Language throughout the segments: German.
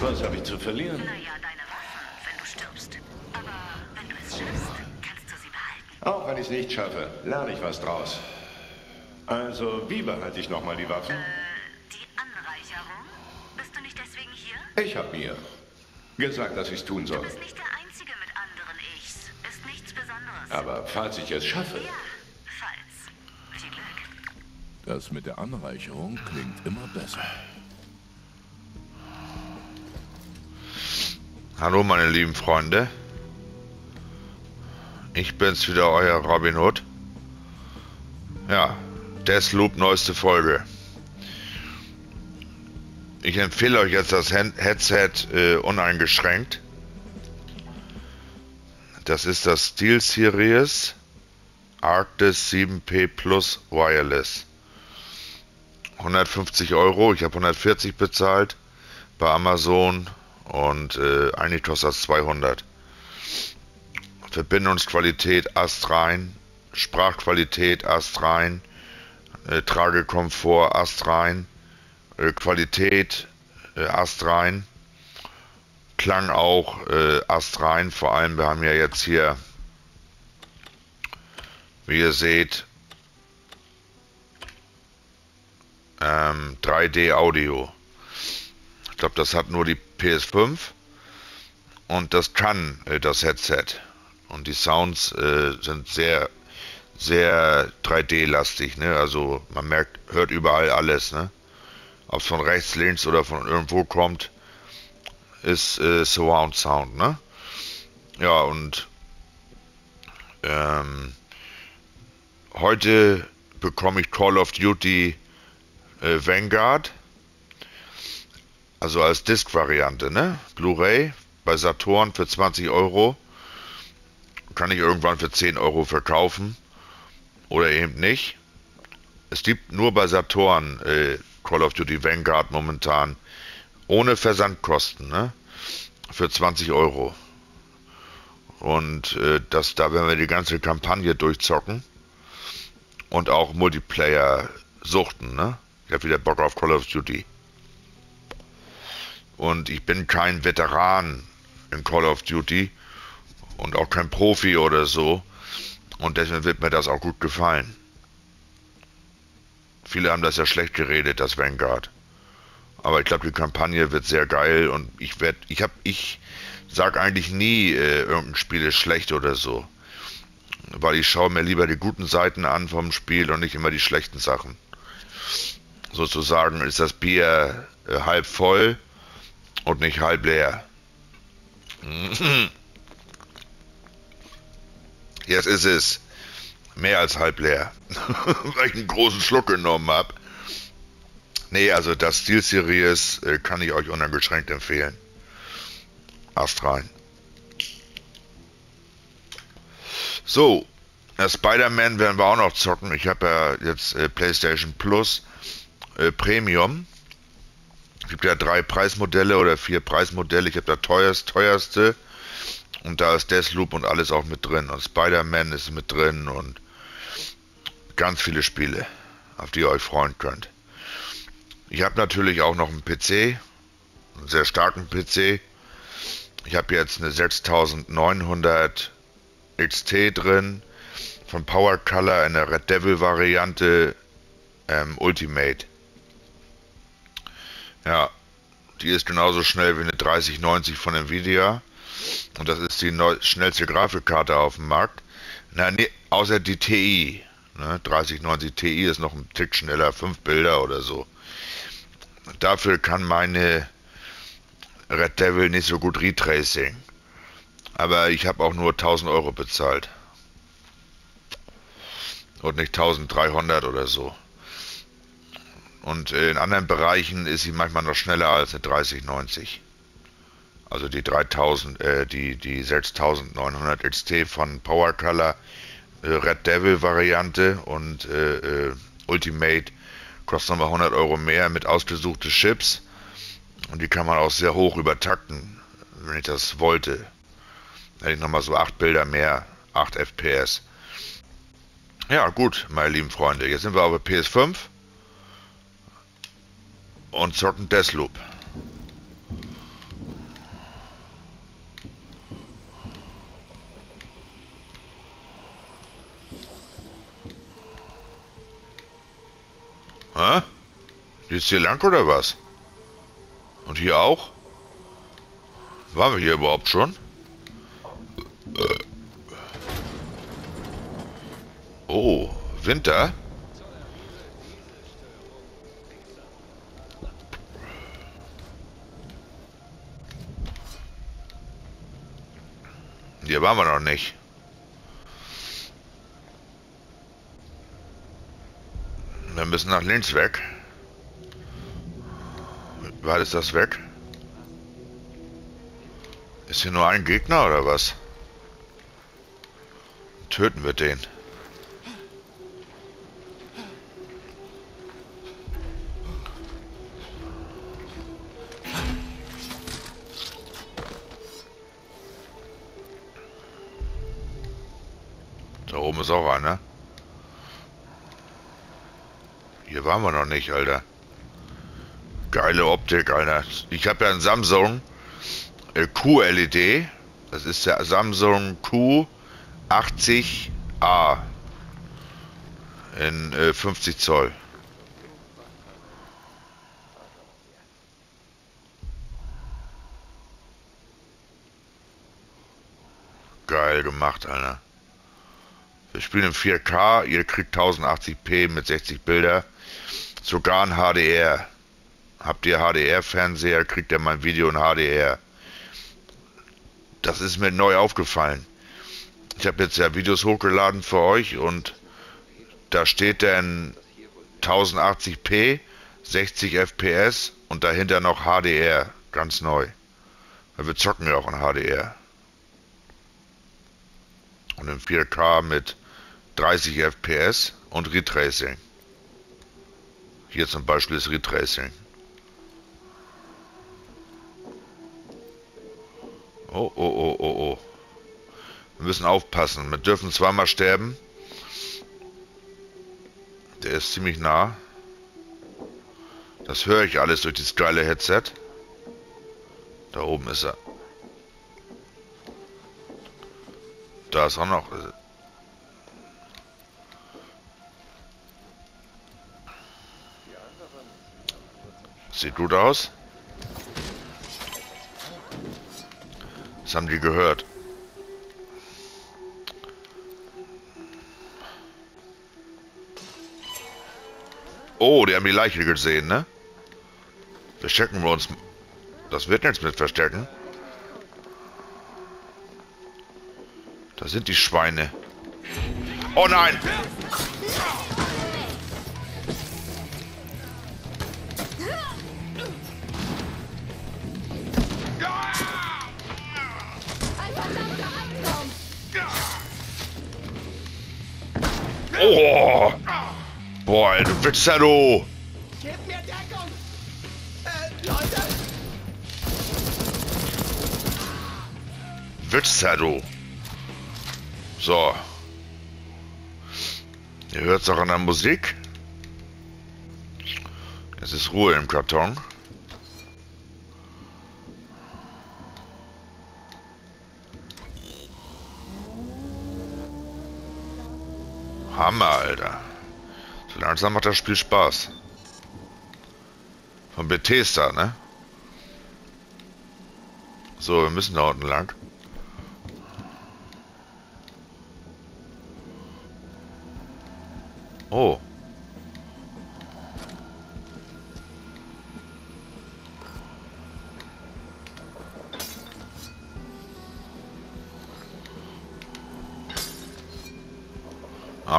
Was habe ich zu verlieren? Naja, deine Waffen, wenn du stirbst. Aber wenn du es schaffst, kannst du sie behalten. Auch wenn ich es nicht schaffe, lerne ich was draus. Also, wie behalte ich nochmal die Waffen? Die Anreicherung? Bist du nicht deswegen hier? Ich habe mir gesagt, dass ich es tun Du soll. bist nicht der Einzige mit anderen Ichs. Ist nichts Besonderes. Aber falls ich es schaffe, Ja, falls. Viel Glück. Das mit der Anreicherung klingt immer besser. Hallo meine lieben Freunde. Ich bin's wieder, euer Robin Hood. Deathloop neueste Folge. Ich empfehle euch jetzt das Headset äh, uneingeschränkt. Das ist das SteelSeries Arctis 7P Plus Wireless. 150 Euro, ich habe 140 bezahlt bei Amazon und äh, eigentlich kostet das 200. Verbindungsqualität astrein, Sprachqualität astrein, äh, Tragekomfort astrein, äh, Qualität äh, astrein, Klang auch äh, astrein, vor allem wir haben ja jetzt hier, wie ihr seht, ähm, 3D Audio. Ich glaube, das hat nur die PS5 und das kann äh, das Headset. Und die Sounds äh, sind sehr, sehr 3D-lastig. Ne? Also man merkt, hört überall alles. Ne? Ob es von rechts, links oder von irgendwo kommt, ist äh, Surround Sound. Ne? Ja, und ähm, heute bekomme ich Call of Duty äh, Vanguard. Also als Disc-Variante, ne? Blu-ray bei Saturn für 20 Euro. Kann ich irgendwann für 10 Euro verkaufen. Oder eben nicht. Es gibt nur bei Saturn äh, Call of Duty Vanguard momentan. Ohne Versandkosten, ne? Für 20 Euro. Und äh, das, da werden wir die ganze Kampagne durchzocken. Und auch Multiplayer suchten, ne? Ich habe wieder Bock auf Call of Duty. Und ich bin kein Veteran in Call of Duty und auch kein Profi oder so. Und deswegen wird mir das auch gut gefallen. Viele haben das ja schlecht geredet, das Vanguard. Aber ich glaube, die Kampagne wird sehr geil und ich werde, ich habe, ich sag eigentlich nie, äh, irgendein Spiel ist schlecht oder so. Weil ich schaue mir lieber die guten Seiten an vom Spiel und nicht immer die schlechten Sachen. Sozusagen ist das Bier äh, halb voll und nicht halb leer. Jetzt ist es mehr als halb leer, weil ich einen großen Schluck genommen habe. Nee, also das SteelSeries äh, kann ich euch uneingeschränkt empfehlen. Ast rein. So, äh, Spider-Man werden wir auch noch zocken. Ich habe ja jetzt äh, PlayStation Plus äh, Premium. Es gibt ja drei Preismodelle oder vier Preismodelle. Ich habe das teuerst, teuerste. Und da ist Deathloop und alles auch mit drin. Und Spider-Man ist mit drin und ganz viele Spiele, auf die ihr euch freuen könnt. Ich habe natürlich auch noch einen PC, einen sehr starken PC. Ich habe jetzt eine 6900 XT drin von Power Color in der Red Devil Variante ähm, Ultimate. Ja, die ist genauso schnell wie eine 3090 von Nvidia. Und das ist die neu schnellste Grafikkarte auf dem Markt. Na, nee, außer die TI. Ne? 3090 Ti ist noch ein Tick schneller, 5 Bilder oder so. Dafür kann meine Red Devil nicht so gut Retracing. Aber ich habe auch nur 1000 Euro bezahlt. Und nicht 1300 oder so. Und in anderen Bereichen ist sie manchmal noch schneller als eine 3090. Also die 3000, äh, die, die 6900 XT von Power Color äh, Red Devil Variante und äh, äh, Ultimate Kostet nochmal 100 Euro mehr mit ausgesuchte Chips. Und die kann man auch sehr hoch übertakten, wenn ich das wollte. Hätte ich nochmal so 8 Bilder mehr, 8 FPS. Ja, gut, meine lieben Freunde. Jetzt sind wir auf der PS5 und zocken Deathloop. Hä? Geht's hier lang oder was? Und hier auch? Waren wir hier überhaupt schon? Oh, Winter? Hier waren wir noch nicht. Müssen nach links weg. Weit ist das weg? Ist hier nur ein Gegner oder was? Töten wir den. Noch nicht, Alter. Geile Optik, Alter. Ich habe ja einen Samsung äh, QLED. Das ist der Samsung Q80A in äh, 50 Zoll. Geil gemacht, Alter. Wir spielen in 4K, ihr kriegt 1080p mit 60 Bilder. Sogar ein HDR. Habt ihr HDR-Fernseher, kriegt ihr mein Video in HDR. Das ist mir neu aufgefallen. Ich habe jetzt ja Videos hochgeladen für euch und da steht dann 1080p, 60 FPS und dahinter noch HDR, ganz neu. Wir zocken ja auch in HDR. Und in 4K mit 30 FPS und Retracing. Hier zum Beispiel ist Retracing. Oh, oh, oh, oh, oh. Wir müssen aufpassen. Wir dürfen zweimal sterben. Der ist ziemlich nah. Das höre ich alles durch das geile Headset. Da oben ist er. Da ist auch noch. Sieht gut aus. Das haben die gehört. Oh, die haben die Leiche gesehen, ne? Verstecken wir uns. Das wird nichts mit Verstecken. Da sind die Schweine. Oh nein! Oh! Boah, du Wichser, du! Gib mir Deckung! Äh, Leute! Wichser, du! So. Ihr hört es auch an der Musik. Es ist Ruhe im Karton. Hammer, Alter. So langsam macht das Spiel Spaß. Von Bethesda, ne? So, wir müssen da unten lang. Oh.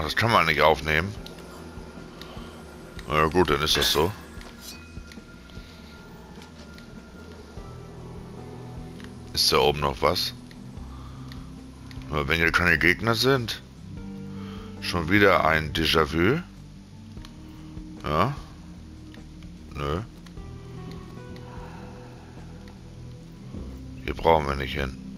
Das kann man nicht aufnehmen. Na gut, dann ist das so. Ist da oben noch was? Aber wenn hier keine Gegner sind... Schon wieder ein Déjà-vu. Ja. Nö. Hier brauchen wir nicht hin.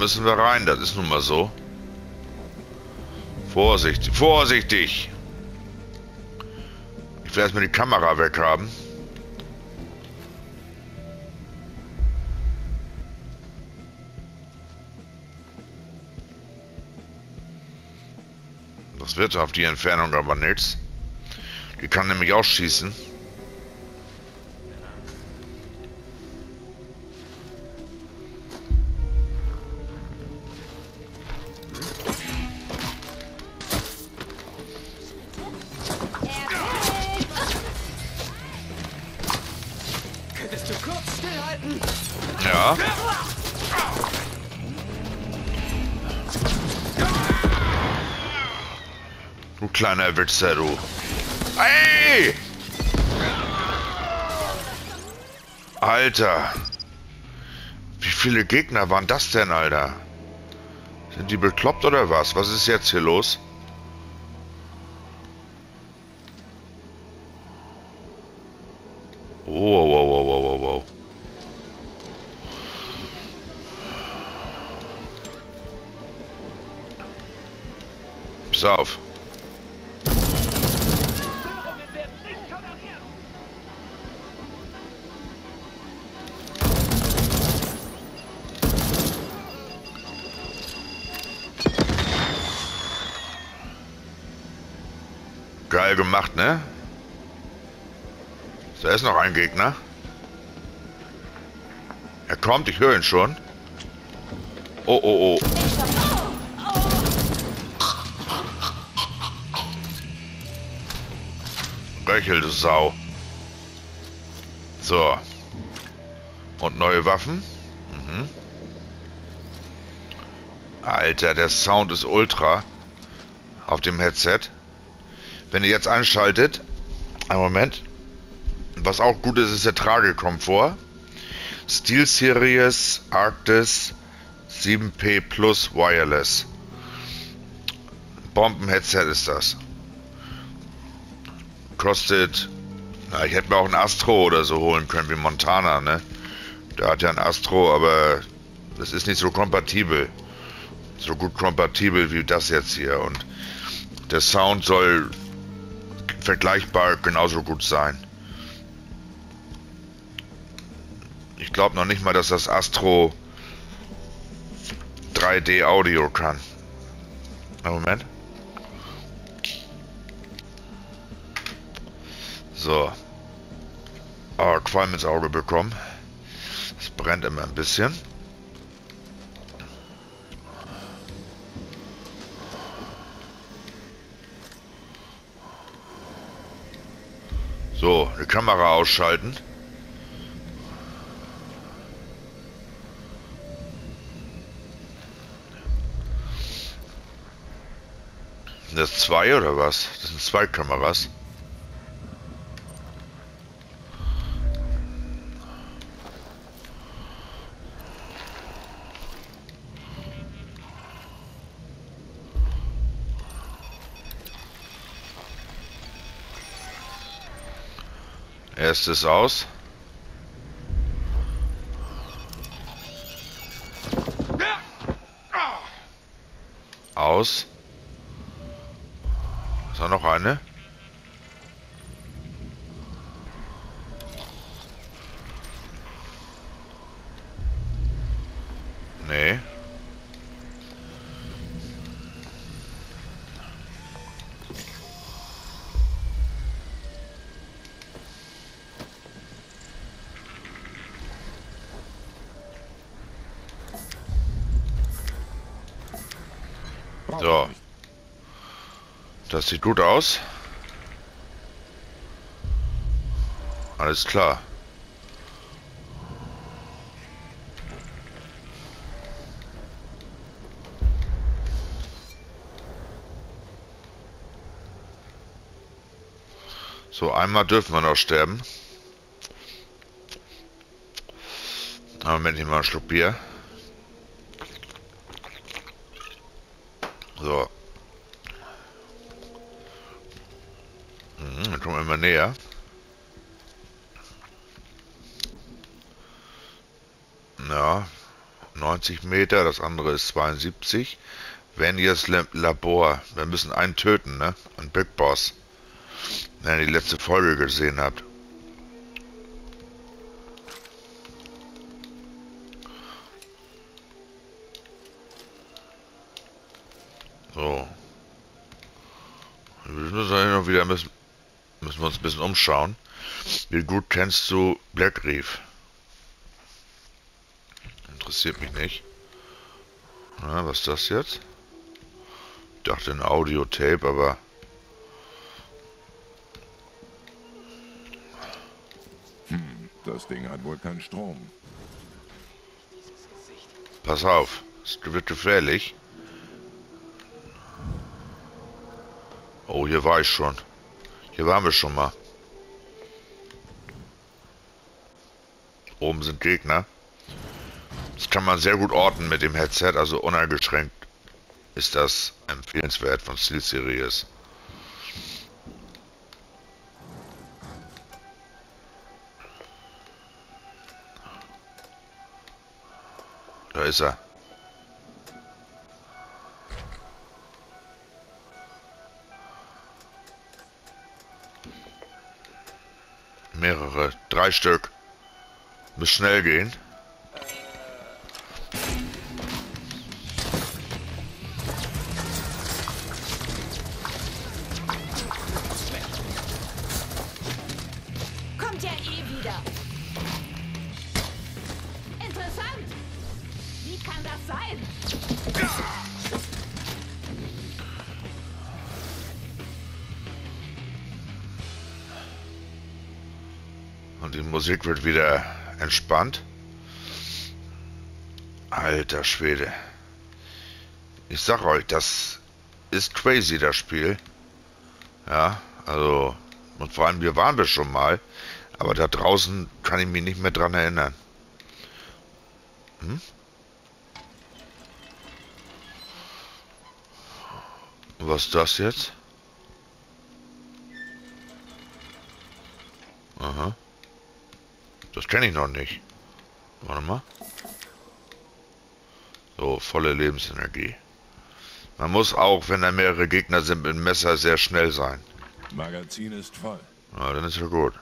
Müssen wir rein, das ist nun mal so. Vorsichtig, vorsichtig! Ich will erstmal die Kamera weghaben. Das wird auf die Entfernung aber nichts. Die kann nämlich auch schießen. Kleiner Wichser, du. Ey! Alter. Wie viele Gegner waren das denn, Alter? Sind die bekloppt oder was? Was ist jetzt hier los? Oh, wow, wow, wow, wow, wow. Pass auf. Ein Gegner. Er kommt, ich höre ihn schon. Oh, oh, oh. Röchel, du Sau. So. Und neue Waffen. Mhm. Alter, der Sound ist ultra. Auf dem Headset. Wenn ihr jetzt anschaltet. Einen Moment. Was auch gut ist, ist der Tragekomfort. SteelSeries Arctis 7P Plus Wireless. Bomben-Headset ist das. Kostet. Na, ich hätte mir auch ein Astro oder so holen können wie Montana, ne? Der hat ja ein Astro, aber das ist nicht so kompatibel. So gut kompatibel wie das jetzt hier. Und der Sound soll vergleichbar genauso gut sein. Ich glaube noch nicht mal, dass das Astro 3D Audio kann. Moment. So. Oh, Qualm ins Auge bekommen. Es brennt immer ein bisschen. So, die Kamera ausschalten. Das zwei oder was? Das sind zwei Kameras. Erstes aus. Aus. Da noch eine? Das sieht gut aus. Alles klar. So, einmal dürfen wir noch sterben. Aber mit ich mal einen Schluck Bier. Näher. Ja, 90 Meter, das andere ist 72. Wenn jetzt Labor, wir müssen einen töten, ne? Ein Big Boss. Wenn ihr die letzte Folge gesehen habt. Müssen wir uns ein bisschen umschauen. Wie gut kennst du Black Reef? Interessiert mich nicht. Na, was ist das jetzt? Ich dachte ein Audiotape, aber... Hm, das Ding hat wohl keinen Strom. Pass auf, es wird gefährlich. Oh, hier war ich schon. Hier waren wir schon mal. Oben sind Gegner. Das kann man sehr gut orten mit dem Headset, also uneingeschränkt ist das empfehlenswert von Steel Series. Da ist er. Drei Stück. Muss schnell gehen. Musik wird wieder entspannt. Alter Schwede. Ich sag euch, das ist crazy, das Spiel. Ja, also, und vor allem, wir waren wir schon mal, aber da draußen kann ich mich nicht mehr dran erinnern. Hm? Was ist das jetzt? Kenne ich noch nicht. Warte mal. So, volle Lebensenergie. Man muss auch, wenn da mehrere Gegner sind, mit dem Messer sehr schnell sein. Magazin ist voll. Ja, dann ist ja gut.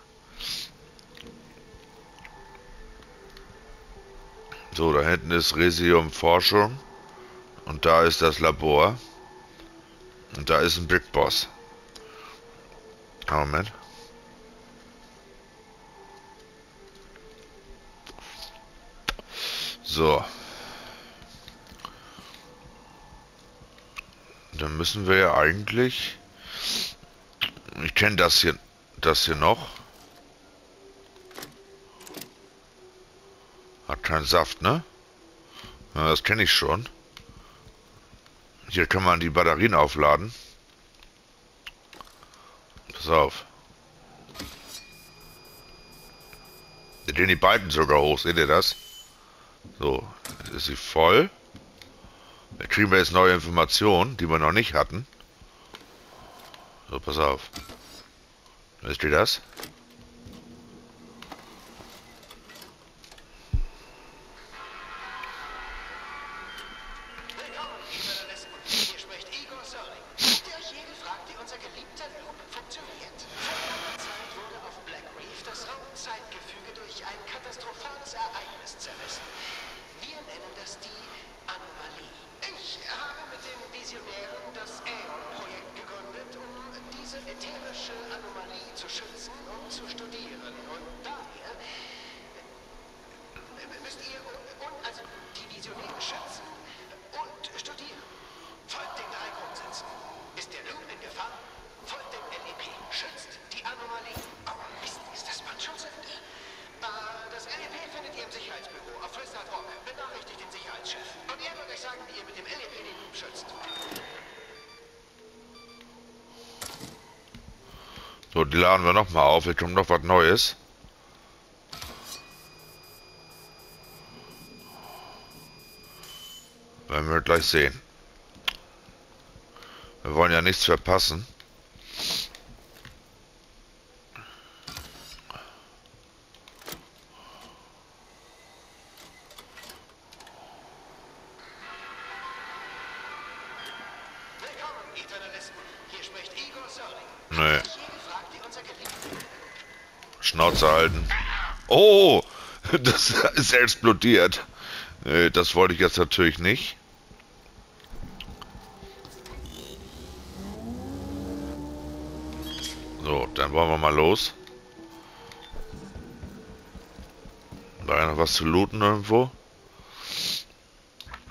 So, da hinten ist Resium Forschung. Und da ist das Labor. Und da ist ein Big Boss. Ah, Moment. So. Dann müssen wir ja eigentlich... Ich kenne das hier, das hier noch. Hat keinen Saft, ne? Ja, das kenne ich schon. Hier kann man die Batterien aufladen. Pass auf. Wir gehen die beiden sogar hoch, seht ihr das? So, jetzt ist sie voll. Da kriegen wir jetzt neue Informationen, die wir noch nicht hatten. So, pass auf. Wisst ihr das? So, die laden wir nochmal auf. Hier kommt noch was Neues. Werden wir gleich sehen. Wir wollen ja nichts verpassen. Willkommen, Eternalisten. Hier spricht Igor Sörling. Nee. Jede fragt, die unser geliebter Schnauze halten. Oh, das ist explodiert. Äh, Das wollte ich jetzt natürlich nicht. So, dann wollen wir mal los. War ja noch was zu looten irgendwo?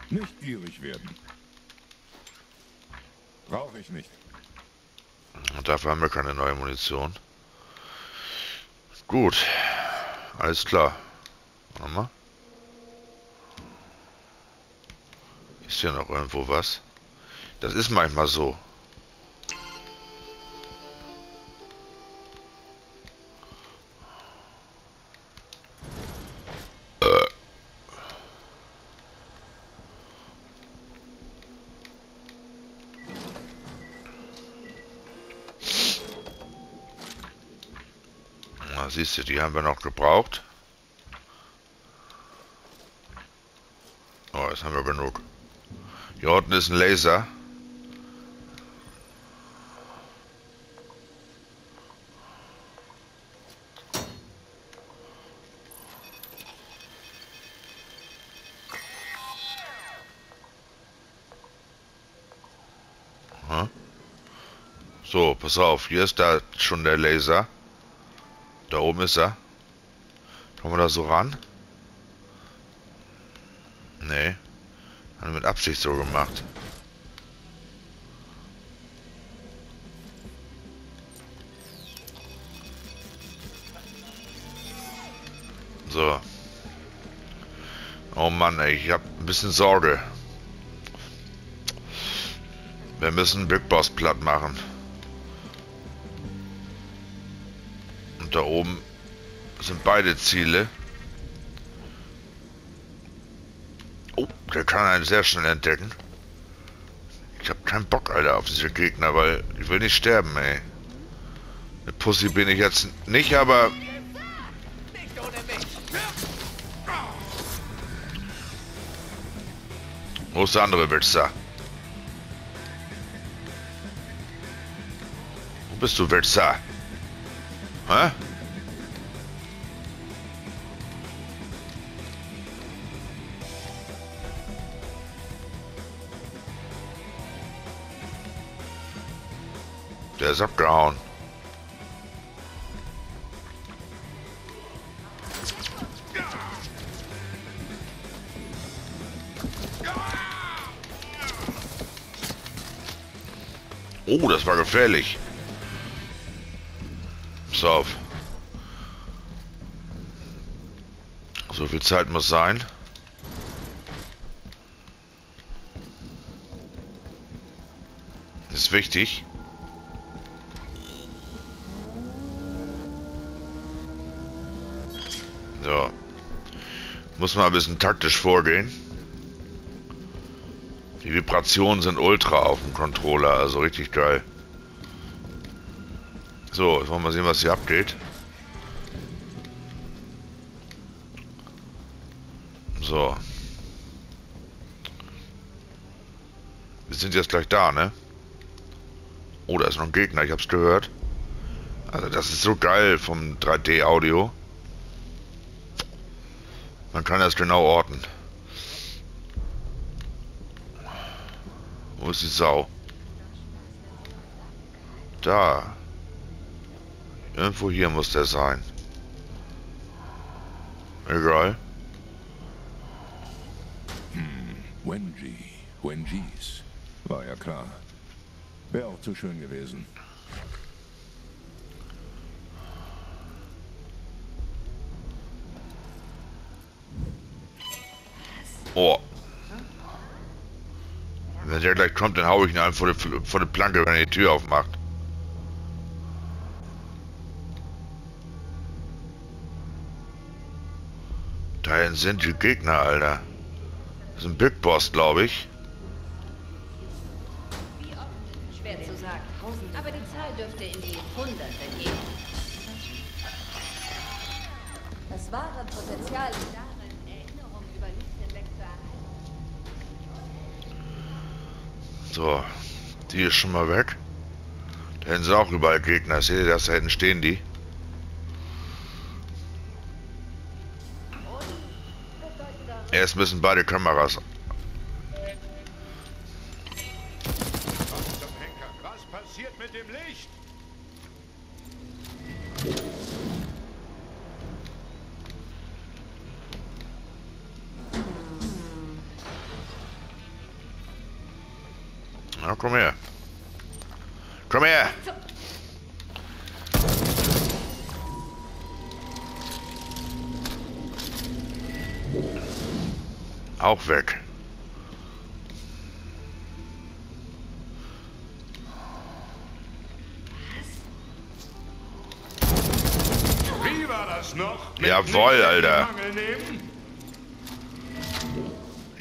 Nicht gierig werden. Brauche ich nicht. Und dafür haben wir keine neue Munition. Gut. Alles klar. Warte mal. Ist hier noch irgendwo was? Das ist manchmal so. Du, die haben wir noch gebraucht. Oh, jetzt haben wir genug. Hier unten ist ein Laser. So, pass auf, hier ist da schon der Laser. Oben ist er. Kommen wir da so ran? Nee. Haben wir mit Absicht so gemacht. So. Oh Mann, ey, ich hab ein bisschen Sorge. Wir müssen Big Boss platt machen. Da oben sind beide Ziele. Oh, der kann einen sehr schnell entdecken. Ich hab keinen Bock, Alter, auf diese Gegner, weil ich will nicht sterben, ey. Eine Pussy bin ich jetzt nicht, aber... Wo ist der andere Wichser? Wo bist du, Wichser? Ist abgehauen. Oh, das war gefährlich. Pass auf. So viel Zeit muss sein. Das ist wichtig. Muss man ein bisschen taktisch vorgehen. Die Vibrationen sind ultra auf dem Controller, also richtig geil. So, jetzt wollen wir sehen, was hier abgeht. So. Wir sind jetzt gleich da, ne? Oh, da ist noch ein Gegner, ich hab's gehört. Also das ist so geil vom 3D-Audio. Man kann das genau orten. Wo ist die Sau? Da. Irgendwo hier muss der sein. Egal. Wenji. Wenjis. War ja klar. Wäre auch zu schön gewesen. Oh. Wenn der gleich kommt, dann hau ich ihn einem vor die, vor die Planke, wenn er die Tür aufmacht. Dahin sind die Gegner, Alter. Das ist ein Big Boss, glaube ich. Das wahre Potenzial liegt So, die ist schon mal weg. Da hinten sind auch überall Gegner. Seht ihr das? Da hinten stehen die. Erst müssen beide Kameras.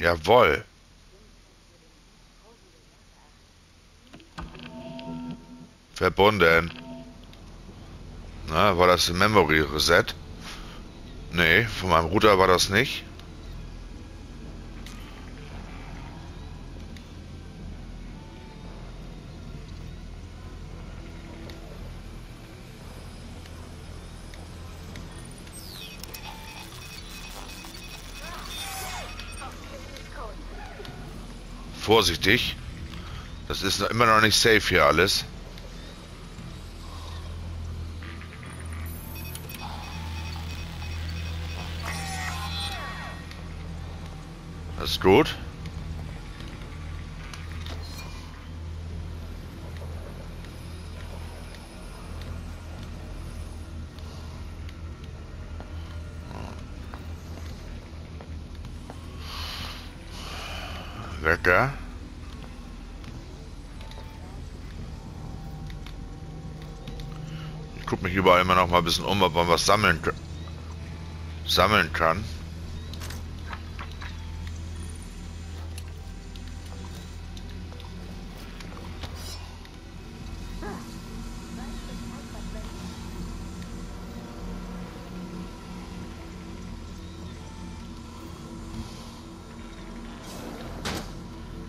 Jawohl. Verbunden. Na, war das ein Memory Reset? Nee, von meinem Router war das nicht. Vorsichtig. Das ist immer noch nicht safe hier alles. Das ist gut. Wecker. Ich gucke mich überall immer noch mal ein bisschen um, ob man was sammeln, sammeln kann.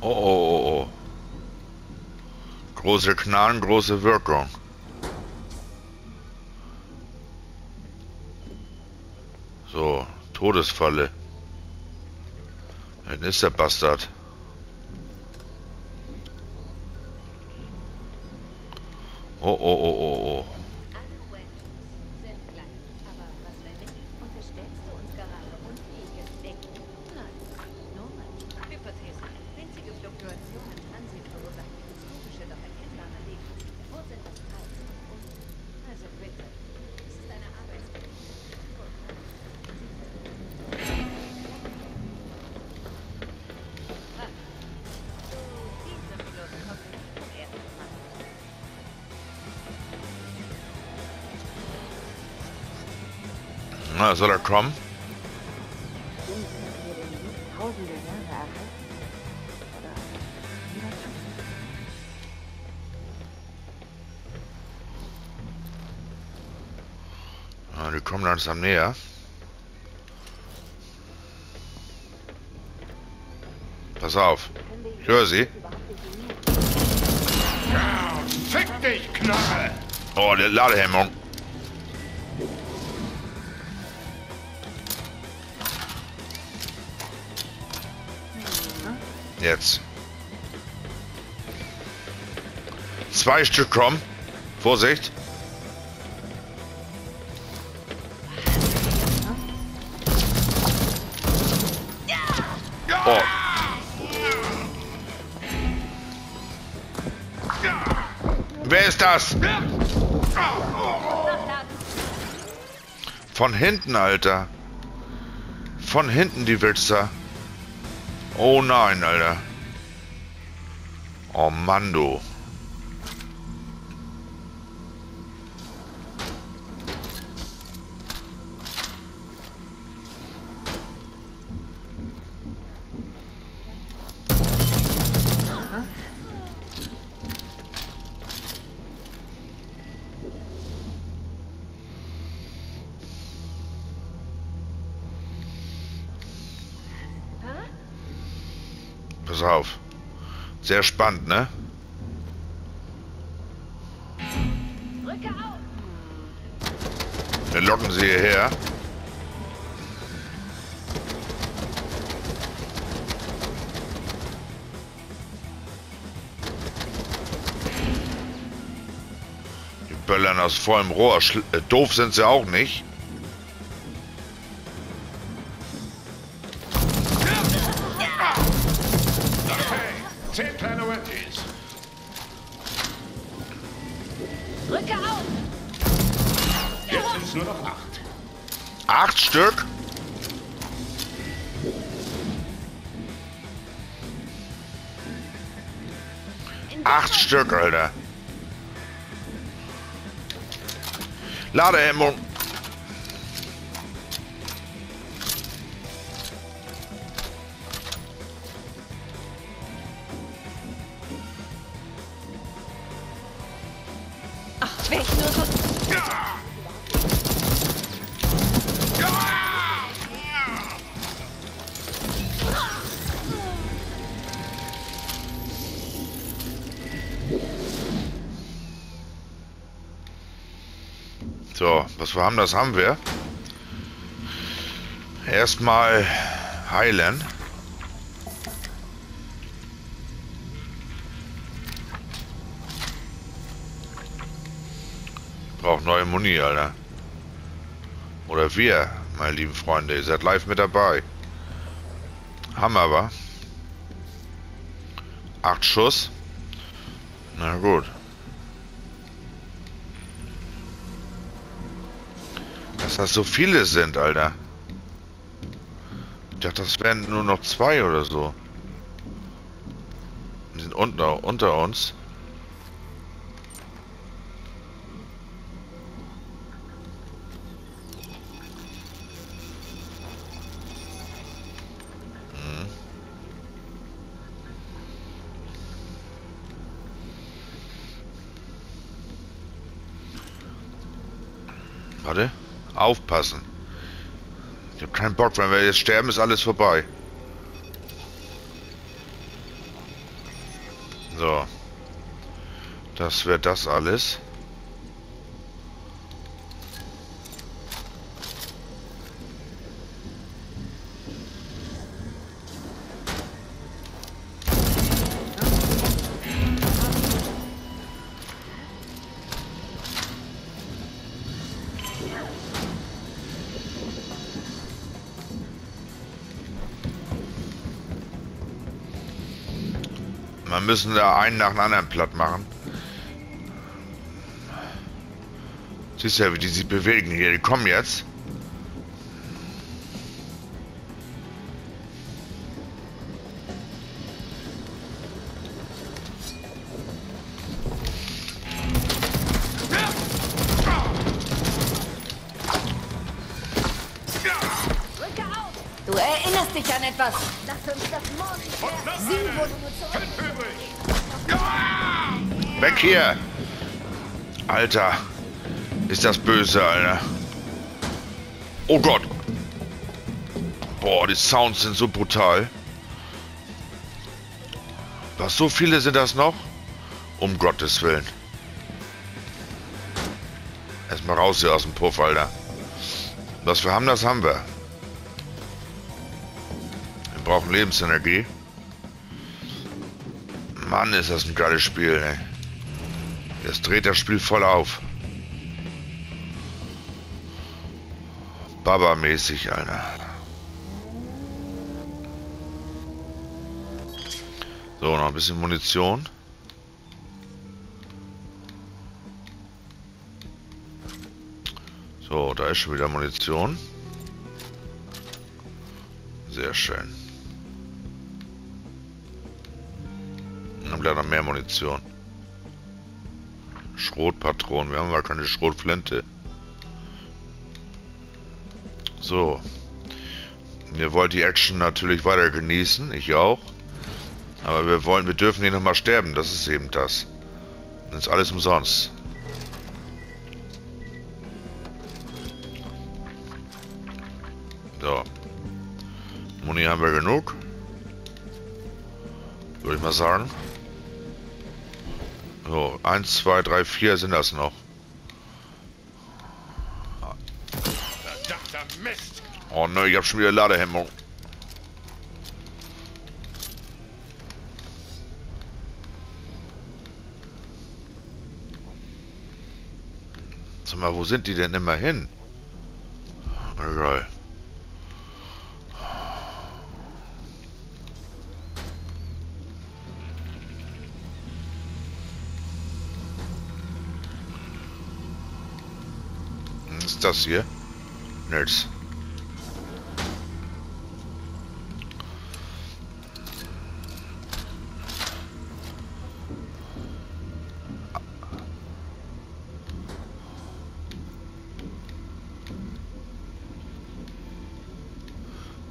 Oh, oh, oh, oh. Große Knallen, große Wirkung. Todesfalle. Dann ist der Bastard. Soll er kommen? Ja, die kommen langsam näher. Pass auf. Ich höre sie. Fick dich, Knarre! Oh, der Ladehemmung. Jetzt. Zwei Stück kommen. Vorsicht. Oh. Wer ist das? Von hinten, Alter. Von hinten, die Wichser. Oh nein, Alter. Oh Mann, du. Pass auf. Sehr spannend, ne? Wir locken sie hierher. Die böllern aus vollem Rohr. Schl äh, doof sind sie auch nicht. Stück, Alter. Ladehemmung. Haben, das haben wir. Erstmal heilen. Braucht neue Muni, Alter. Oder wir, meine lieben Freunde. Ihr seid live mit dabei. Haben aber. Acht Schuss. Na gut. Das so viele sind, Alter. Ich dachte, das wären nur noch zwei oder so. Die sind unter, unter uns. Hm. Warte. Aufpassen. Ich hab keinen Bock, wenn wir jetzt sterben, ist alles vorbei. So. Das wäre das alles. Müssen da einen nach dem anderen platt machen. Siehst ja, wie die sich bewegen hier. Die kommen jetzt. Alter. Ist das böse, Alter. Oh Gott. Boah, die Sounds sind so brutal. Was, so viele sind das noch? Um Gottes Willen. Erstmal raus hier aus dem Puff, Alter. Was wir haben, das haben wir. Wir brauchen Lebensenergie. Mann, ist das ein geiles Spiel, ey. Jetzt dreht das Spiel voll auf. Baba-mäßig, Alter. So, noch ein bisschen Munition. So, da ist schon wieder Munition. Sehr schön. Dann haben wir noch mehr Munition. Schrotpatronen. Wir haben aber keine Schrotflinte. So. Ihr wollt die Action natürlich weiter genießen. Ich auch. Aber wir wollen, wir dürfen nicht nochmal sterben. Das ist eben das. Das ist alles umsonst. So. Muni haben wir genug. Würde ich mal sagen. So, 1, 2, 3, 4 sind das noch. Oh ne, ich hab schon wieder Ladehemmung. Sag mal, wo sind die denn immer hin? Das hier? Nerds.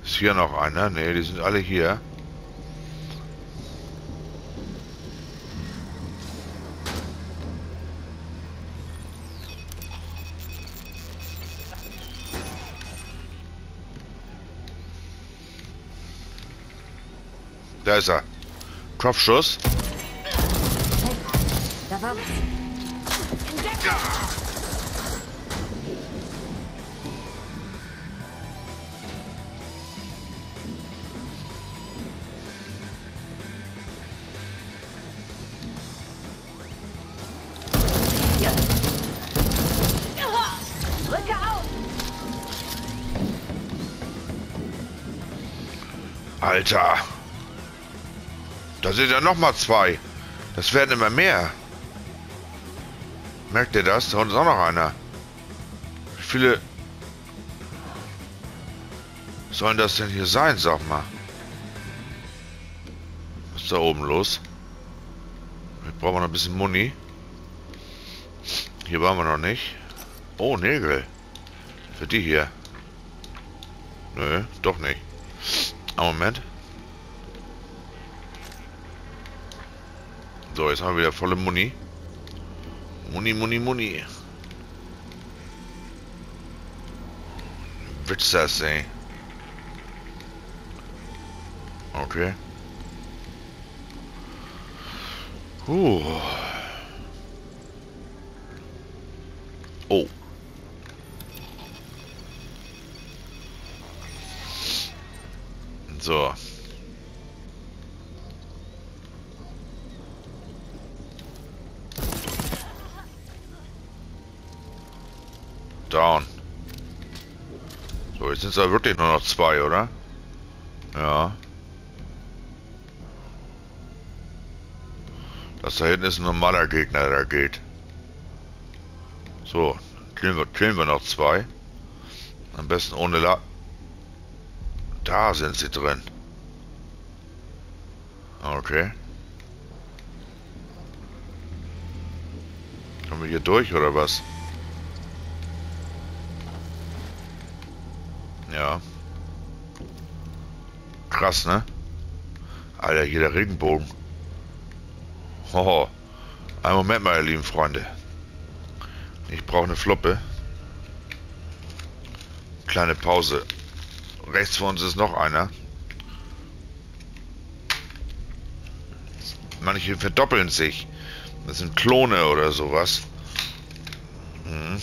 Ist hier noch einer? Ne, die sind alle hier. Ist er. Kopfschuss. Alter. Da sind ja noch mal zwei. Das werden immer mehr. Merkt ihr das? Da unten ist auch noch einer. Wie viele sollen das denn hier sein, sag mal? Was ist da oben los? Jetzt brauchen wir noch ein bisschen Muni. Hier waren wir noch nicht. Oh, Nägel. Für die hier. Nö, doch nicht. Moment. Jetzt haben wir wieder volle Muni. Muni, Muni, Muni. Witz das, ey. Okay. Uh. Oh. So. Jetzt sind es ja wirklich nur noch zwei, oder? Ja. Das da hinten ist ein normaler Gegner, der geht. So, killen wir, killen wir noch zwei. Am besten ohne La... Da sind sie drin. Okay. Kommen wir hier durch, oder was? Ja. Krass, ne? Alter, hier der Regenbogen. Hoho. Einen Moment ihr lieben Freunde. Ich brauche eine Floppe. Kleine Pause. Rechts vor uns ist noch einer. Manche verdoppeln sich. Das sind Klone oder sowas. Hm.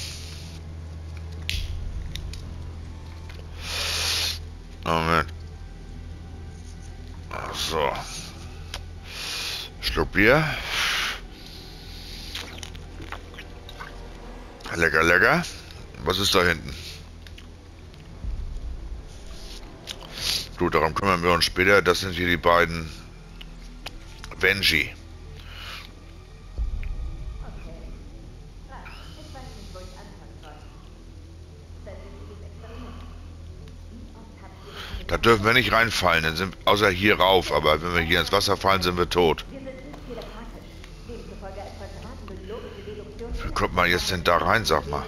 Moment. Bier. Lecker, lecker. Was ist da hinten? Gut, darum kümmern wir uns später. Das sind hier die beiden das Da dürfen wir nicht reinfallen, sind, außer hier rauf. Aber wenn wir hier ins Wasser fallen, sind wir tot. Wir sind nicht telepathisch. Demzufolge etwas raten durch logische Deduktion. Wie kommt man jetzt denn da rein, sag mal?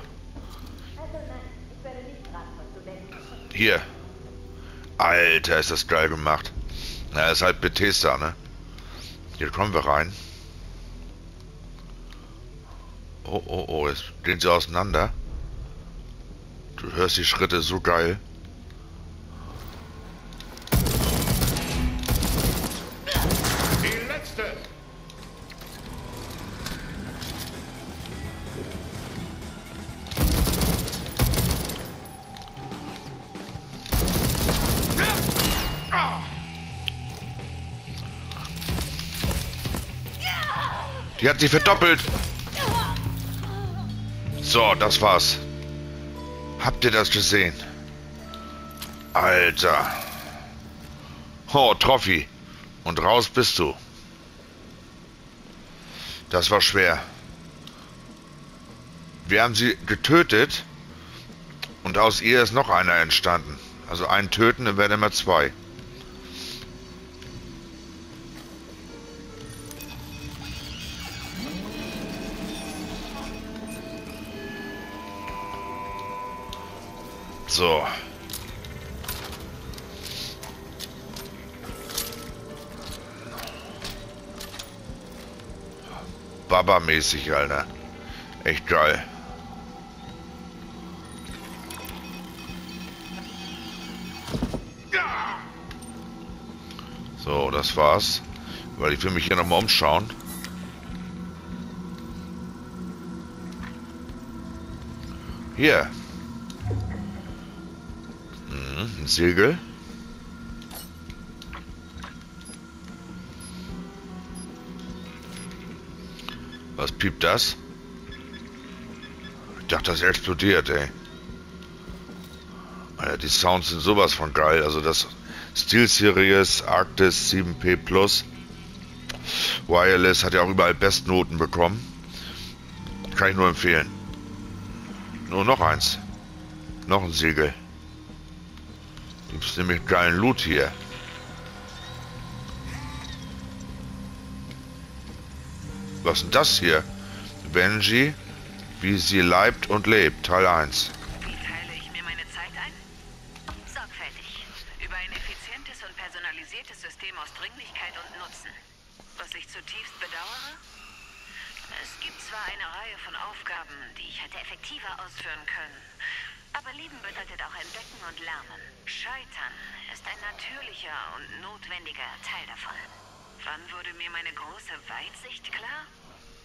Hier. Alter, ist das geil gemacht. Na, ist halt Bethesda, ne? Hier kommen wir rein. Oh, oh, oh, jetzt gehen sie auseinander. Du hörst die Schritte so geil. Hat sich verdoppelt. So, das war's. Habt ihr das gesehen? Alter. Oh, Trophy. Und raus bist du. Das war schwer. Wir haben sie getötet und aus ihr ist noch einer entstanden. Also einen töten, dann werden immer zwei. Baba-mäßig, Alter. Echt geil. So, das war's. Weil ich will mich hier nochmal umschauen. Hier. Hm, ein Segel. Was piept das? Ich dachte, das explodiert, ey. Alter, die Sounds sind sowas von geil. Also das Steel Series Arctis 7P Plus Wireless hat ja auch überall Bestnoten bekommen. Kann ich nur empfehlen. Nur noch eins. Noch ein Segel. Gibt's nämlich geilen Loot hier. Was das hier? Benji, wie sie leibt und lebt, Teil 1. Wie teile ich mir meine Zeit ein? Sorgfältig. Über ein effizientes und personalisiertes System aus Dringlichkeit und Nutzen. Was ich zutiefst bedauere? Es gibt zwar eine Reihe von Aufgaben, die ich hätte effektiver ausführen können. Aber Lieben bedeutet auch entdecken und lernen. Scheitern ist ein natürlicher und notwendiger Teil davon. Wann wurde mir meine große Weitsicht klar?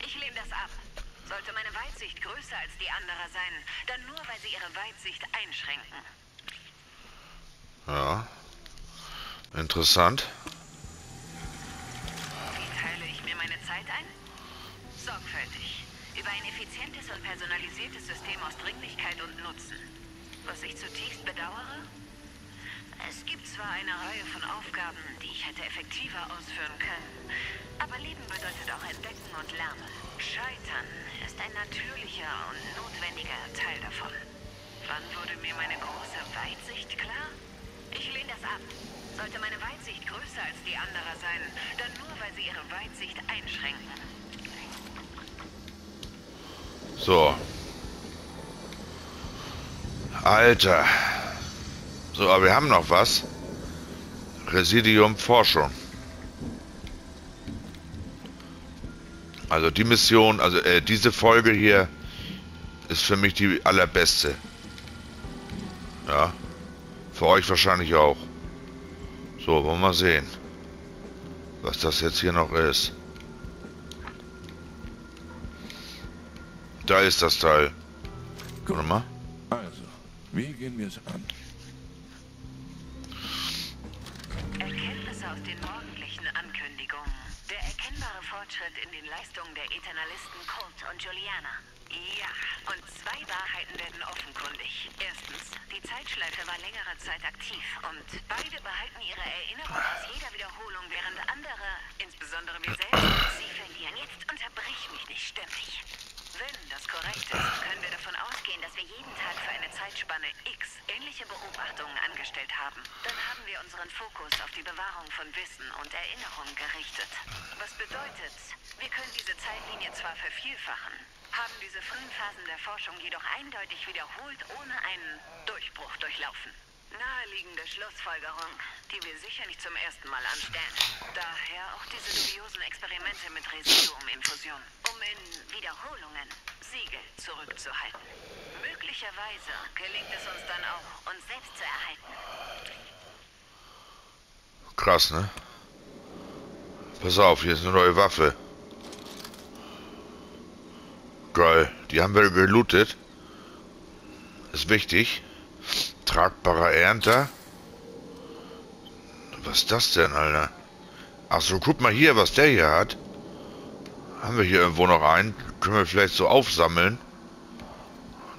Ich lehne das ab. Sollte meine Weitsicht größer als die anderer sein, dann nur, weil sie ihre Weitsicht einschränken. Ja. Interessant. Wie teile ich mir meine Zeit ein? Sorgfältig. Über ein effizientes und personalisiertes System aus Dringlichkeit und Nutzen. Was ich zutiefst bedauere? Es gibt zwar eine Reihe von Aufgaben, die ich hätte effektiver ausführen können, aber Leben bedeutet auch entdecken und lernen. Scheitern ist ein natürlicher und notwendiger Teil davon. Wann wurde mir meine große Weitsicht klar? Ich lehne das ab. Sollte meine Weitsicht größer als die anderer sein, dann nur, weil sie ihre Weitsicht einschränken. So. Alter. So, aber wir haben noch was. Residium Forschung. Also die Mission, also äh, diese Folge hier ist für mich die allerbeste. Ja. Für euch wahrscheinlich auch. So, wollen wir mal sehen, was das jetzt hier noch ist. Da ist das Teil. Warte mal. Also, wie gehen wir es an? Fortschritt in den Leistungen der Eternalisten Colt und Juliana. Ja, und zwei Wahrheiten werden offenkundig. Erstens, die Zeitschleife war längere Zeit aktiv und beide behalten ihre Erinnerung aus jeder Wiederholung, während andere, insbesondere wir selbst, sie verlieren. Jetzt unterbrich mich nicht ständig. Wenn das korrekt ist, können wir davon ausgehen, dass wir jeden Tag für eine Zeitspanne X ähnliche Beobachtungen angestellt haben. Dann haben wir unseren Fokus auf die Bewahrung von Wissen und Erinnerung gerichtet. Was bedeutet, wir können diese Zeitlinie zwar vervielfachen, haben diese frühen Phasen der Forschung jedoch eindeutig wiederholt ohne einen Durchbruch durchlaufen. Naheliegende Schlussfolgerung, die wir sicher nicht zum ersten Mal anstellen. Daher auch diese dubiosen Experimente mit Residuuminfusion, um in Wiederholungen Siegel zurückzuhalten. Möglicherweise gelingt es uns dann auch, uns selbst zu erhalten. Krass, ne? Pass auf, hier ist eine neue Waffe. Geil. Die haben wir gelootet. Ist wichtig. Tragbarer Ernter. Was ist das denn, Alter? Ach so, guck mal hier, was der hier hat. Haben wir hier irgendwo noch einen? Können wir vielleicht so aufsammeln?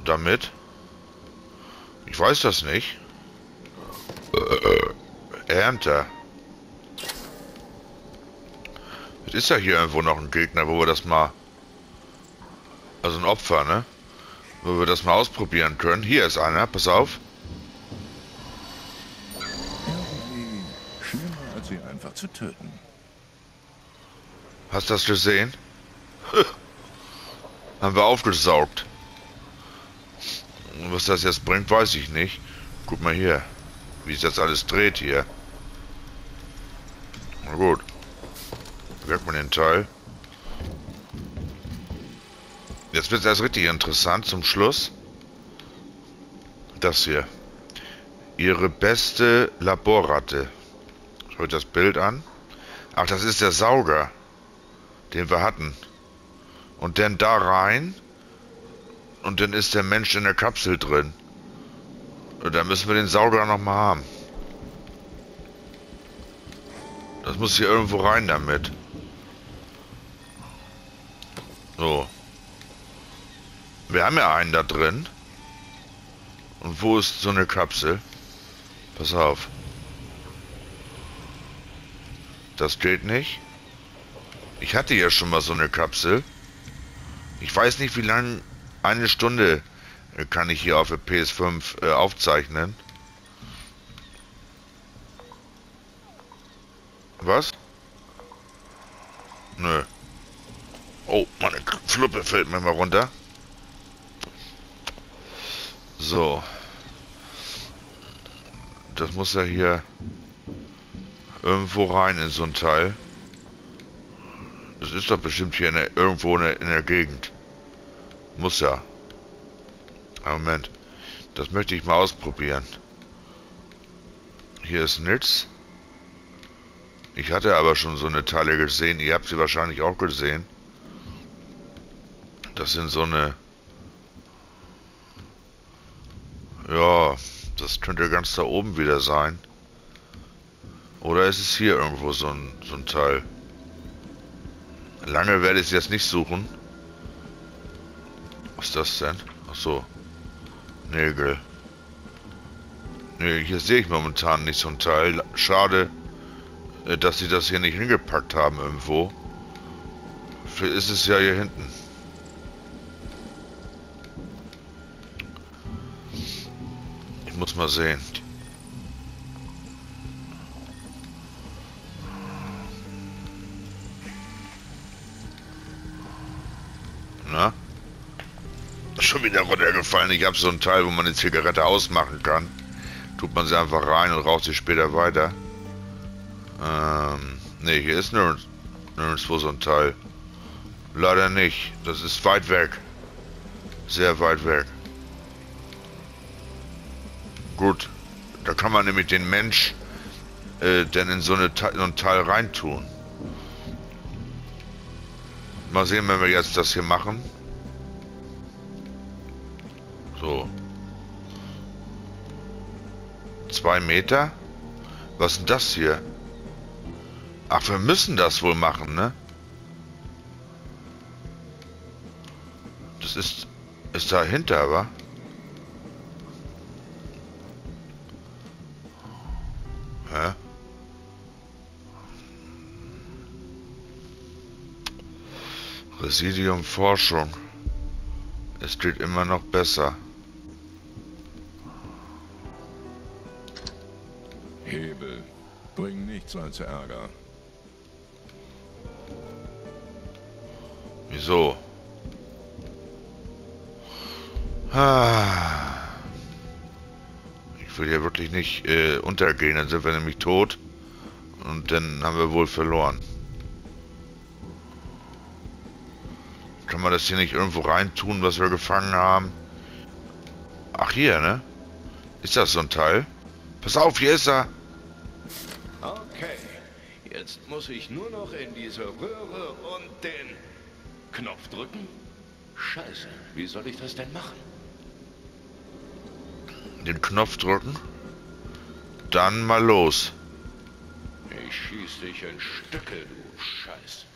Damit? Ich weiß das nicht. Äh, Ernte. Es ist ja hier irgendwo noch ein Gegner, wo wir das mal... Also ein Opfer, ne? Wo wir das mal ausprobieren können. Hier ist einer, pass auf. Zu töten. Hast du das gesehen? Haben wir aufgesaugt. Was das jetzt bringt, weiß ich nicht. Guck mal hier. Wie sich das alles dreht hier. Na gut. Wirkt man den Teil. Jetzt wird es erst richtig interessant zum Schluss. Das hier. Ihre beste Laborratte. Schau das Bild an. Ach, das ist der Sauger, den wir hatten. Und dann da rein. Und dann ist der Mensch in der Kapsel drin. Und dann müssen wir den Sauger nochmal haben. Das muss hier irgendwo rein damit. So. Wir haben ja einen da drin. Und wo ist so eine Kapsel? Pass auf. Das geht nicht. Ich hatte ja schon mal so eine Kapsel. Ich weiß nicht, wie lange eine Stunde kann ich hier auf der PS5 äh, aufzeichnen. Was? Nö. Oh, meine Fluppe fällt mir mal runter. So. Das muss ja hier irgendwo rein in so ein Teil. Das ist doch bestimmt hier der, irgendwo in der, in der Gegend. Muss ja. Moment. Das möchte ich mal ausprobieren. Hier ist nichts. Ich hatte aber schon so eine Teile gesehen. Ihr habt sie wahrscheinlich auch gesehen. Das sind so eine... Ja, das könnte ganz da oben wieder sein. Oder ist es hier irgendwo so ein, so ein Teil? Lange werde ich es jetzt nicht suchen. Was ist das denn? Ach so. Nägel. Nee, hier sehe ich momentan nicht so ein Teil. Schade, äh, dass sie das hier nicht hingepackt haben irgendwo. Vielleicht ist es ja hier hinten. Ich muss mal sehen. Na? Schon wieder runtergefallen. Ich habe so ein Teil, wo man eine Zigarette ausmachen kann. Tut man sie einfach rein und raucht sie später weiter. Ähm, ne, hier ist nirgends, nirgendwo so ein Teil. Leider nicht. Das ist weit weg. Sehr weit weg. Gut. Da kann man nämlich den Mensch äh, denn in so, eine, so ein Teil reintun. Mal sehen, wenn wir jetzt das hier machen. So. Zwei Meter? Was ist das hier? Ach, wir müssen das wohl machen, ne? Das ist... Ist dahinter, wa? Residium Forschung. Es geht immer noch besser. Hebel. Bringen nichts als Ärger. Wieso? Ah. Ich will ja wirklich nicht äh, untergehen, dann sind wir nämlich tot. Und dann haben wir wohl verloren. Kann man das hier nicht irgendwo reintun, was wir gefangen haben? Ach, hier, ne? Ist das so ein Teil? Pass auf, hier ist er! Okay, jetzt muss ich nur noch in diese Röhre und den Knopf drücken. Scheiße, wie soll ich das denn machen? Den Knopf drücken. Dann mal los. Ich schieß dich in Stücke, du Scheiß.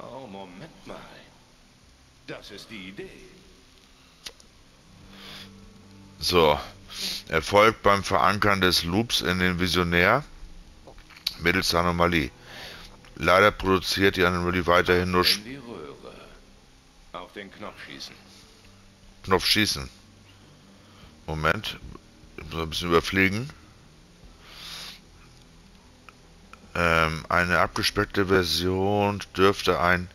Oh, Moment mal. Das ist die Idee. So. Erfolg beim Verankern des Loops in den Visionär mittels Anomalie. Leider produziert die Anomalie weiterhin nur In die Röhre. Auf den Knopf schießen. Knopf schießen. Moment. Ich muss ein bisschen überfliegen. Ähm, eine abgespeckte Version dürfte ein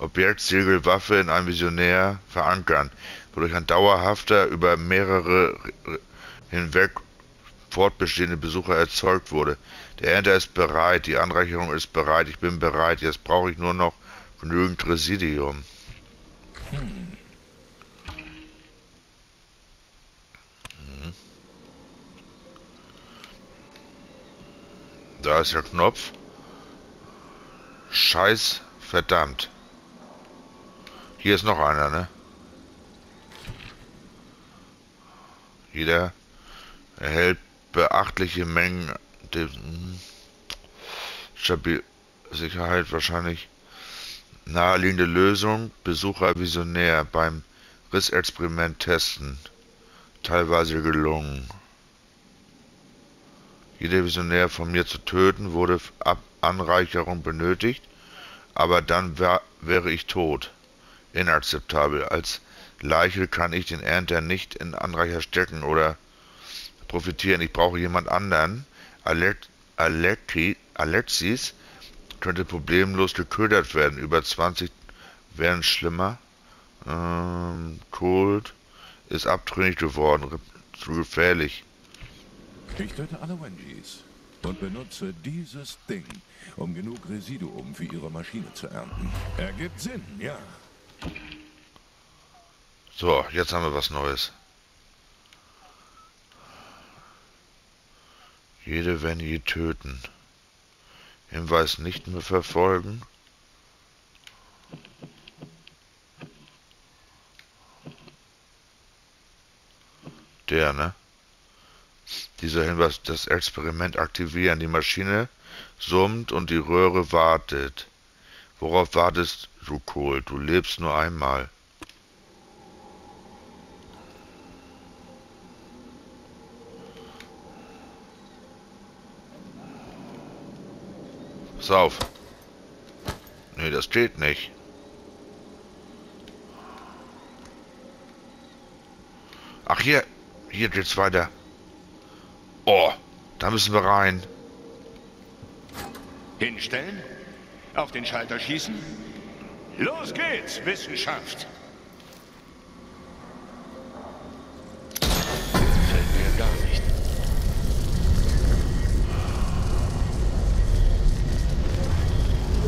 Objektsiegelwaffe in einem Visionär verankern, wodurch ein dauerhafter, über mehrere hinweg fortbestehende Besucher erzeugt wurde. Der Enter ist bereit, die Anreicherung ist bereit, ich bin bereit, jetzt brauche ich nur noch genügend Residium. Hm. Da ist der Knopf. Scheiß verdammt. Hier ist noch einer, ne? Jeder erhält beachtliche Mengen hm, Stabil Sicherheit wahrscheinlich naheliegende Lösung. Besucher visionär beim Rissexperiment testen. Teilweise gelungen. Jeder Visionär von mir zu töten wurde ab Anreicherung benötigt, aber dann wär, wäre ich tot. Inakzeptabel. Als Leiche kann ich den Ernter nicht in Anreicher stecken oder profitieren. Ich brauche jemand anderen. Alexis könnte problemlos geködert werden. Über 20 wären schlimmer. Ähm, Cold ist abtrünnig geworden. Zu gefährlich. Ich töte alle Wenjis und benutze dieses Ding, um genug Residuum für ihre Maschine zu ernten. Ergibt Sinn, ja. So, jetzt haben wir was Neues. Jede Wenji töten. Hinweis nicht mehr verfolgen. Der, ne? Dieser Hinweis, das Experiment aktivieren. Die Maschine summt und die Röhre wartet. Worauf wartest du, Kohl? Du lebst nur einmal. Pass auf. Nee, das geht nicht. Ach, hier. Hier geht's weiter. Oh, da müssen wir rein. Hinstellen? Auf den Schalter schießen? Los geht's, Wissenschaft! Fällt mir gar nicht.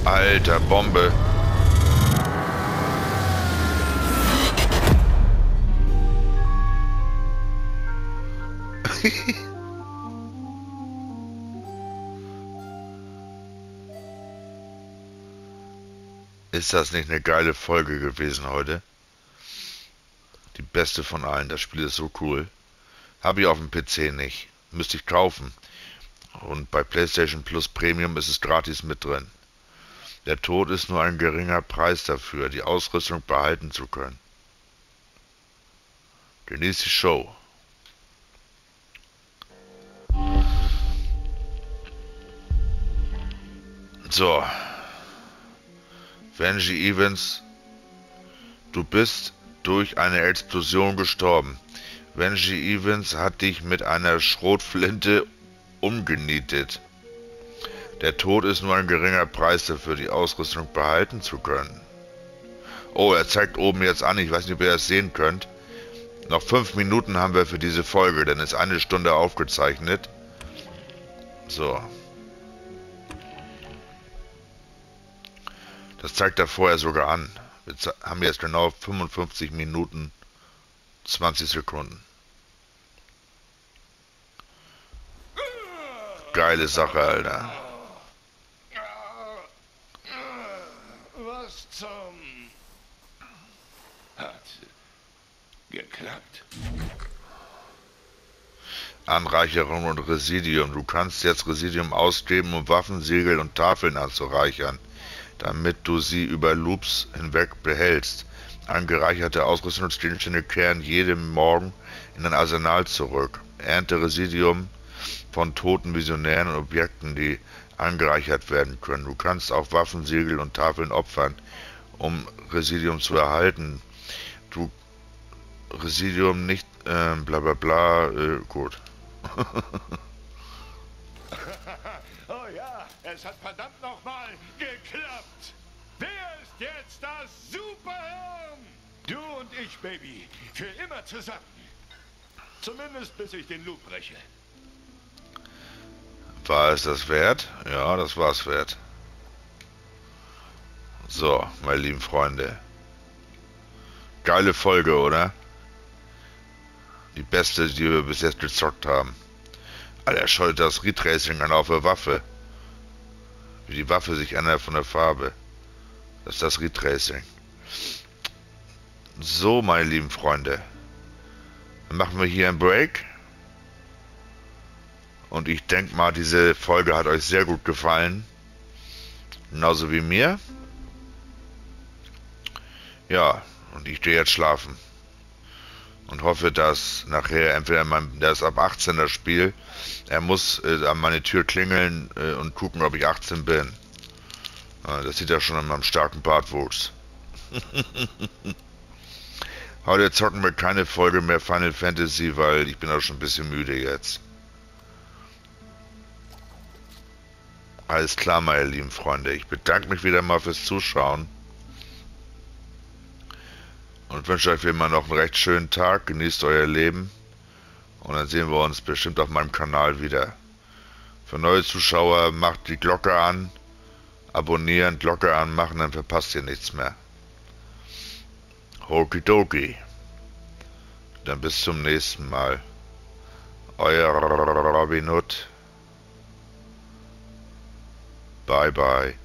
Alter, Bombe. Ist das nicht eine geile Folge gewesen heute? Die beste von allen. Das Spiel ist so cool. Habe ich auf dem PC nicht. Müsste ich kaufen. Und bei PlayStation Plus Premium ist es gratis mit drin. Der Tod ist nur ein geringer Preis dafür, die Ausrüstung behalten zu können. Genieß die Show. So. Benji Evans, du bist durch eine Explosion gestorben. Benji Evans hat dich mit einer Schrotflinte umgenietet. Der Tod ist nur ein geringer Preis dafür, die Ausrüstung behalten zu können. Oh, er zeigt oben jetzt an, ich weiß nicht, ob ihr das sehen könnt. Noch fünf Minuten haben wir für diese Folge, denn es ist eine Stunde aufgezeichnet. So. Das zeigt er vorher sogar an. Wir haben jetzt genau 55 Minuten 20 Sekunden. Geile Sache, Alter. Was zum... Hat geklappt. Anreicherung und Residium. Du kannst jetzt Residium ausgeben, um Waffen, Segel und Tafeln anzureichern. Damit du sie über Loops hinweg behältst. Angereicherte Ausrüstungsgegenstände kehren jeden Morgen in ein Arsenal zurück. Ernte Residium von toten Visionären und Objekten, die angereichert werden können. Du kannst auch Waffen, Siegel und Tafeln opfern, um Residium zu erhalten. Du Residium nicht, äh, bla bla bla, äh, gut. es hat verdammt nochmal geklappt. Wer ist jetzt das Superhirn? Du und ich, Baby. Für immer zusammen. Zumindest bis ich den Loop breche. War es das wert? Ja, das war es wert. So, meine lieben Freunde. Geile Folge, oder? Die beste, die wir bis jetzt gezockt haben. Alter, schaut das Retracing an auf der Waffe. Wie die Waffe sich ändert von der Farbe. Das ist das Retracing. So, meine lieben Freunde. Dann machen wir hier einen Break. Und ich denke mal, diese Folge hat euch sehr gut gefallen. Genauso wie mir. Ja, und ich gehe jetzt schlafen. Und hoffe, dass nachher entweder mein, das ab 18 das Spiel, er muss äh, an meine Tür klingeln äh, und gucken, ob ich 18 bin. Äh, das sieht ja schon an meinem starken Bartwuchs. Heute zocken wir keine Folge mehr Final Fantasy, weil ich bin auch schon ein bisschen müde jetzt. Alles klar, meine lieben Freunde. Ich bedanke mich wieder mal fürs Zuschauen. Und wünsche euch wie immer noch einen recht schönen Tag. Genießt euer Leben. Und dann sehen wir uns bestimmt auf meinem Kanal wieder. Für neue Zuschauer macht die Glocke an. Abonnieren, Glocke anmachen, dann verpasst ihr nichts mehr. Hokidoki. Dann bis zum nächsten Mal. Euer Robin Hood. Bye bye.